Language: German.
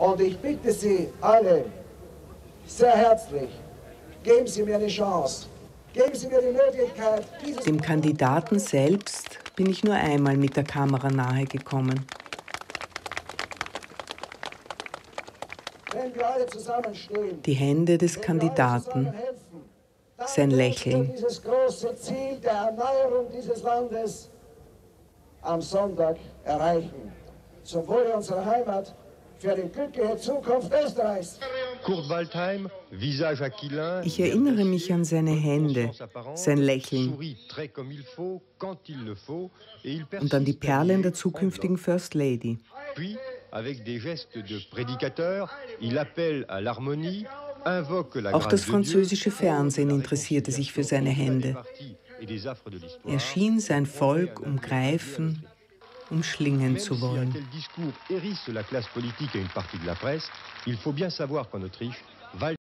Und ich bitte Sie alle sehr herzlich, geben Sie mir eine Chance. Geben Sie mir die Möglichkeit, dieses Dem Kandidaten selbst bin ich nur einmal mit der Kamera nahe gekommen. Die Hände des Kandidaten, sein Lächeln. Dieses große Ziel der Erneuerung dieses Landes am Sonntag erreichen. Zum Wohle unserer Heimat, für die glückliche Zukunft Österreichs. Ich erinnere mich an seine Hände, sein Lächeln und an die Perlen der zukünftigen First Lady. Auch das französische Fernsehen interessierte sich für seine Hände. Er schien sein Volk umgreifen, umschlingen zu wollen.